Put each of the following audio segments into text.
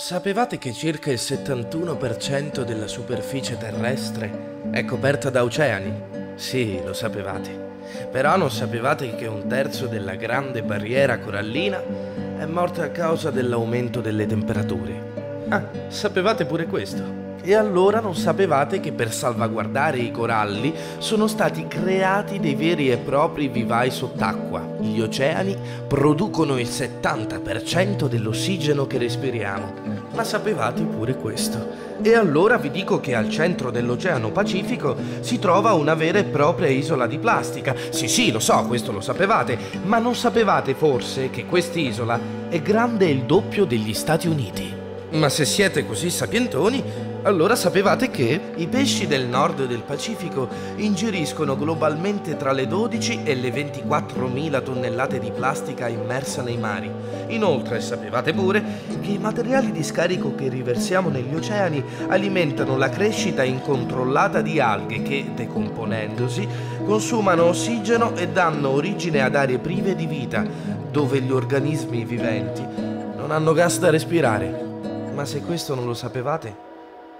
Sapevate che circa il 71% della superficie terrestre è coperta da oceani? Sì, lo sapevate. Però non sapevate che un terzo della grande barriera corallina è morta a causa dell'aumento delle temperature. Ah, sapevate pure questo? E allora non sapevate che per salvaguardare i coralli sono stati creati dei veri e propri vivai sott'acqua. Gli oceani producono il 70% dell'ossigeno che respiriamo. Ma sapevate pure questo? E allora vi dico che al centro dell'Oceano Pacifico si trova una vera e propria isola di plastica. Sì, sì, lo so, questo lo sapevate, ma non sapevate forse che quest'isola è grande il doppio degli Stati Uniti. Ma se siete così sapientoni, allora sapevate che i pesci del nord del Pacifico ingeriscono globalmente tra le 12 e le 24.000 tonnellate di plastica immersa nei mari. Inoltre sapevate pure che i materiali di scarico che riversiamo negli oceani alimentano la crescita incontrollata di alghe che, decomponendosi, consumano ossigeno e danno origine ad aree prive di vita, dove gli organismi viventi non hanno gas da respirare. Ma se questo non lo sapevate,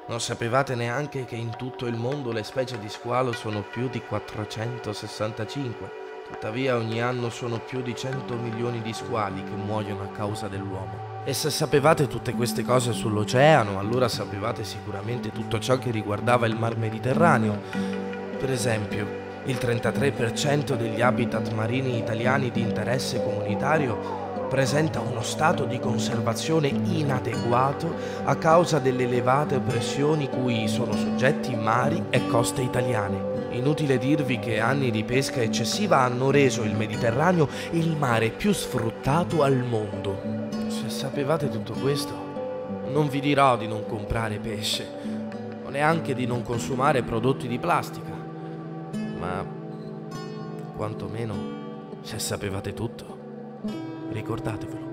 non sapevate neanche che in tutto il mondo le specie di squalo sono più di 465. Tuttavia ogni anno sono più di 100 milioni di squali che muoiono a causa dell'uomo. E se sapevate tutte queste cose sull'oceano, allora sapevate sicuramente tutto ciò che riguardava il mar Mediterraneo. Per esempio, il 33% degli habitat marini italiani di interesse comunitario presenta uno stato di conservazione inadeguato a causa delle elevate pressioni cui sono soggetti mari e coste italiane. Inutile dirvi che anni di pesca eccessiva hanno reso il Mediterraneo il mare più sfruttato al mondo. Se sapevate tutto questo, non vi dirò di non comprare pesce, o neanche di non consumare prodotti di plastica, ma quantomeno se sapevate tutto ricordatevelo.